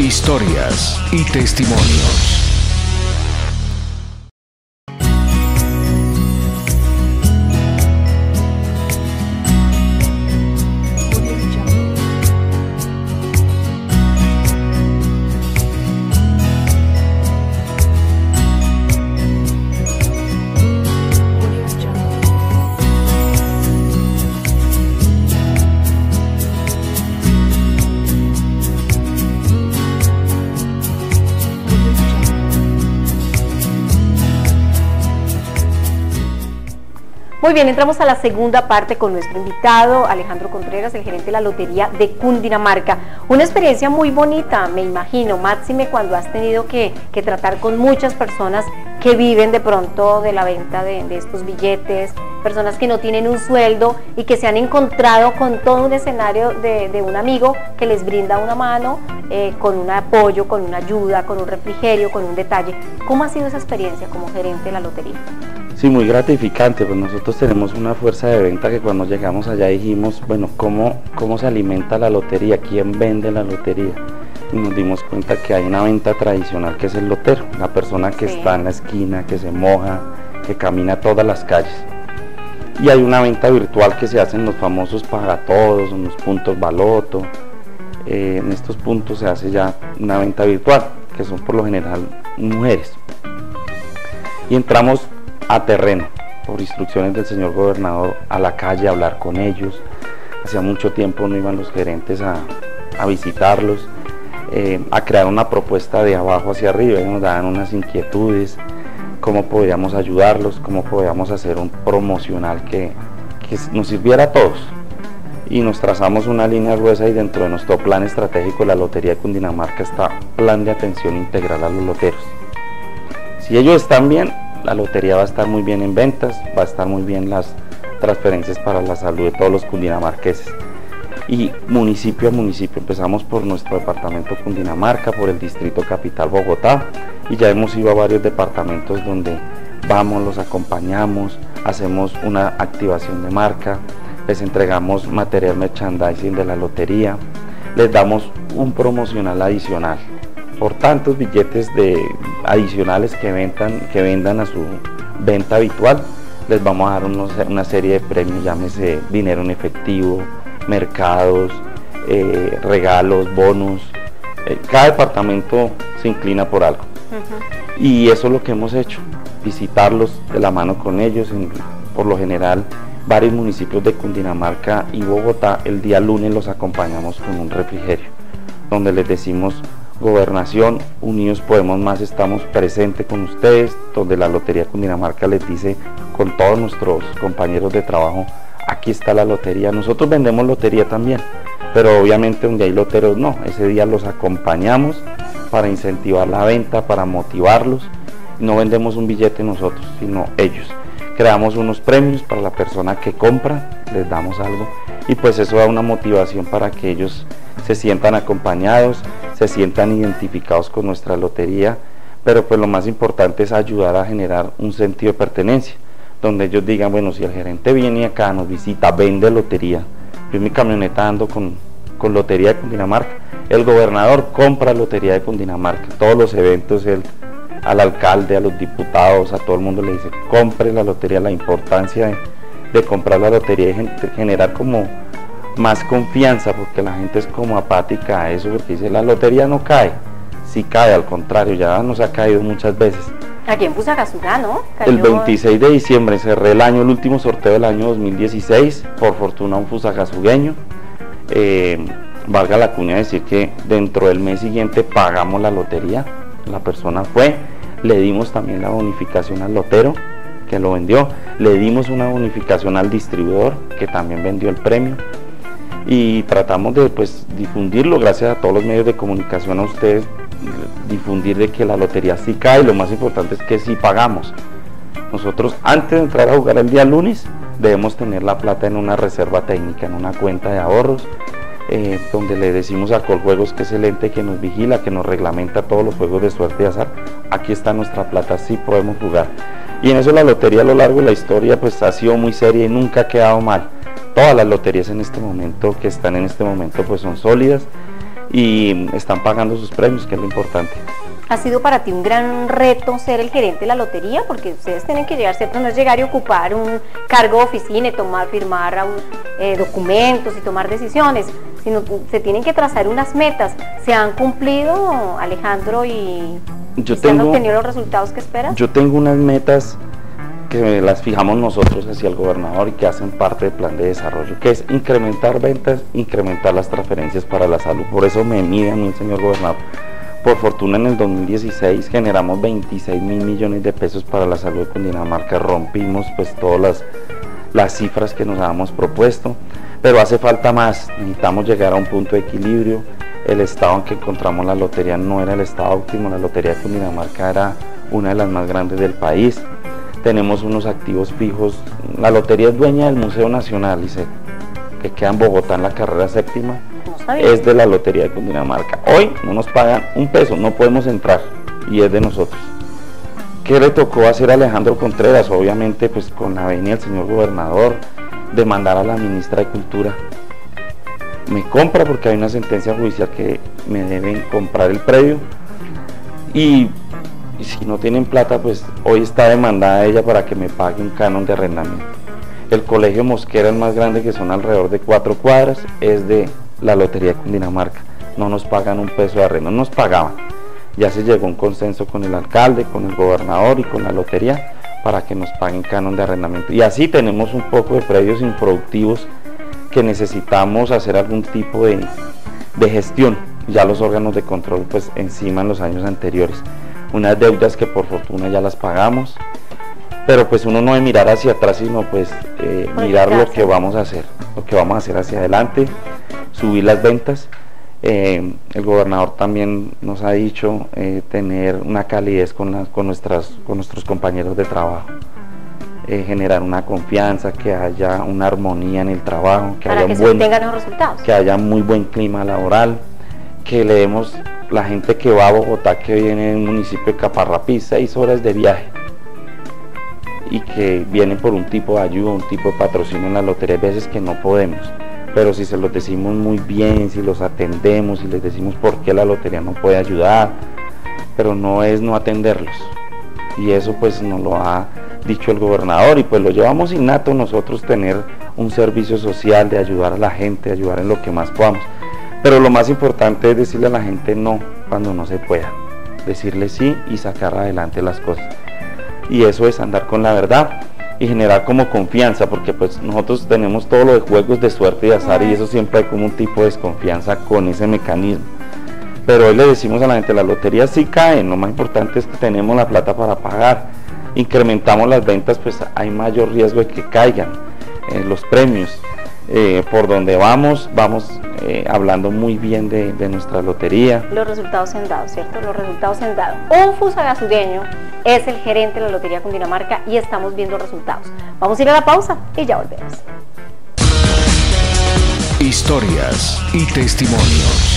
Historias y testimonios. Muy bien, entramos a la segunda parte con nuestro invitado, Alejandro Contreras, el gerente de la Lotería de Cundinamarca. Una experiencia muy bonita, me imagino, máxime cuando has tenido que, tratar con muchas personas que viven de pronto de la venta de, estos billetes, personas que no tienen un sueldo y que se han encontrado con todo un escenario de, un amigo que les brinda una mano, eh, con un apoyo, con una ayuda, con un refrigerio, con un detalle. ¿Cómo ha sido esa experiencia como gerente de la lotería? Sí, muy gratificante, pues nosotros tenemos una fuerza de venta que cuando llegamos allá dijimos, bueno, ¿cómo, cómo se alimenta la lotería? ¿Quién vende la lotería? Y nos dimos cuenta que hay una venta tradicional que es el lotero, la persona que está en la esquina, que se moja, que camina todas las calles. Y hay una venta virtual que se hace en los famosos pagatodos, en los puntos baloto. Eh, en estos puntos se hace ya una venta virtual, que son por lo general mujeres. Y entramos a terreno, por instrucciones del señor gobernador, a la calle a hablar con ellos. Hacía mucho tiempo no iban los gerentes a, visitarlos, eh, a crear una propuesta de abajo hacia arriba, nos daban unas inquietudes, cómo podíamos ayudarlos, cómo podíamos hacer un promocional que, que nos sirviera a todos. Y nos trazamos una línea gruesa y dentro de nuestro plan estratégico la Lotería de Cundinamarca está plan de atención integral a los loteros. Si ellos están bien, la lotería va a estar muy bien en ventas, va a estar muy bien las transferencias para la salud de todos los cundinamarqueses. Y municipio a municipio, empezamos por nuestro departamento Cundinamarca, por el distrito capital Bogotá, y ya hemos ido a varios departamentos donde vamos, los acompañamos, hacemos una activación de marca, les entregamos material merchandising de la lotería, les damos un promocional adicional por tantos billetes de adicionales que vendan, que vendan a su venta habitual, les vamos a dar una serie de premios, llámese dinero en efectivo, mercados, eh, regalos, bonos. Eh, cada departamento se inclina por algo. Y eso es lo que hemos hecho, visitarlos de la mano con ellos, por lo general varios municipios de Cundinamarca y Bogotá, el día lunes los acompañamos con un refrigerio, donde les decimos Gobernación, Unidos Podemos Más, estamos presentes con ustedes, donde la Lotería Cundinamarca les dice con todos nuestros compañeros de trabajo, aquí está la lotería. Nosotros vendemos lotería también, pero obviamente donde hay loteros no, ese día los acompañamos para incentivar la venta, para motivarlos. No vendemos un billete nosotros, sino ellos. Creamos unos premios para la persona que compra, les damos algo y pues eso da una motivación para que ellos se sientan acompañados, se sientan identificados con nuestra lotería, pero pues lo más importante es ayudar a generar un sentido de pertenencia, donde ellos digan, bueno, si el gerente viene acá, nos visita, vende lotería, yo en mi camioneta ando con, con lotería de Cundinamarca, el gobernador compra lotería de Cundinamarca, todos los eventos, al alcalde, a los diputados, a todo el mundo le dice, compre la lotería, la importancia de, de comprar la lotería y generar como más confianza porque la gente es como apática a eso porque dice la lotería no cae, si cae al contrario, ya nos ha caído muchas veces. Aquí en Fusagasugá, ¿no? El 26 de diciembre cerré el año, el último sorteo del año 2016, por fortuna un fusagasugueño. Eh, valga la cuña decir que dentro del mes siguiente pagamos la lotería, la persona fue, le dimos también la bonificación al lotero que lo vendió, le dimos una bonificación al distribuidor que también vendió el premio y tratamos de pues, difundirlo gracias a todos los medios de comunicación a ustedes, difundir de que la lotería sí cae, lo más importante es que sí pagamos. Nosotros antes de entrar a jugar el día lunes debemos tener la plata en una reserva técnica, en una cuenta de ahorros, eh, donde le decimos a Coljuegos que es el que nos vigila, que nos reglamenta todos los juegos de suerte y azar. Aquí está nuestra plata, sí podemos jugar. Y en eso la lotería a lo largo de la historia pues ha sido muy seria y nunca ha quedado mal todas las loterías en este momento, que están en este momento, pues son sólidas y están pagando sus premios, que es lo importante. ¿Ha sido para ti un gran reto ser el gerente de la lotería? Porque ustedes tienen que llegar, ¿cierto? No es llegar y ocupar un cargo de oficina y tomar, firmar eh, documentos y tomar decisiones, sino se tienen que trazar unas metas. ¿Se han cumplido, Alejandro, y yo han obtenido los resultados que esperas? Yo tengo unas metas que las fijamos nosotros hacia el gobernador y que hacen parte del plan de desarrollo, que es incrementar ventas, incrementar las transferencias para la salud. Por eso me mide a mí, señor gobernador por fortuna en el 2016 generamos 26 mil millones de pesos para la salud de Cundinamarca, rompimos pues todas las, las cifras que nos habíamos propuesto, pero hace falta más, necesitamos llegar a un punto de equilibrio, el estado en que encontramos la lotería no era el estado óptimo, la lotería de Cundinamarca era una de las más grandes del país, tenemos unos activos fijos, la lotería es dueña del Museo Nacional, dice, que queda en Bogotá en la carrera séptima, es de la Lotería de Cundinamarca. Hoy no nos pagan un peso, no podemos entrar y es de nosotros. ¿Qué le tocó hacer a Alejandro Contreras? Obviamente, pues con la venia del señor gobernador, demandar a la ministra de Cultura. Me compra porque hay una sentencia judicial que me deben comprar el previo. Y, y si no tienen plata, pues hoy está demandada ella para que me pague un canon de arrendamiento. El colegio Mosquera, el más grande, que son alrededor de cuatro cuadras, es de la Lotería de Cundinamarca. No nos pagan un peso de arrendo, nos pagaban. Ya se llegó a un consenso con el alcalde, con el gobernador y con la lotería para que nos paguen canon de arrendamiento. Y así tenemos un poco de predios improductivos que necesitamos hacer algún tipo de, de gestión. Ya los órganos de control pues encima en los años anteriores. Unas deudas que por fortuna ya las pagamos, pero pues uno no debe mirar hacia atrás, sino pues eh, mirar lo que vamos a hacer, lo que vamos a hacer hacia adelante subir las ventas. Eh, el gobernador también nos ha dicho eh, tener una calidez con, con, nuestras, con nuestros compañeros de trabajo, eh, generar una confianza, que haya una armonía en el trabajo, que haya buen, resultados. que haya muy buen clima laboral, que le demos la gente que va a Bogotá, que viene en el municipio de Caparrapí, seis horas de viaje y que viene por un tipo de ayuda, un tipo de patrocinio en la lotería, hay veces que no podemos pero si se los decimos muy bien, si los atendemos, y les decimos por qué la lotería no puede ayudar, pero no es no atenderlos. Y eso pues nos lo ha dicho el gobernador y pues lo llevamos innato nosotros tener un servicio social de ayudar a la gente, ayudar en lo que más podamos. Pero lo más importante es decirle a la gente no cuando no se pueda, decirle sí y sacar adelante las cosas. Y eso es andar con la verdad y generar como confianza, porque pues nosotros tenemos todo lo de juegos de suerte y azar y eso siempre hay como un tipo de desconfianza con ese mecanismo. Pero hoy le decimos a la gente, la lotería sí cae, lo más importante es que tenemos la plata para pagar. Incrementamos las ventas, pues hay mayor riesgo de que caigan eh, los premios. Eh, por donde vamos, vamos eh, hablando muy bien de, nuestra lotería. Los resultados se han dado, ¿cierto? Los resultados se han dado. Un fusagasudeño es el gerente de la Lotería Cundinamarca y estamos viendo resultados. Vamos a ir a la pausa y ya volvemos. Historias y testimonios.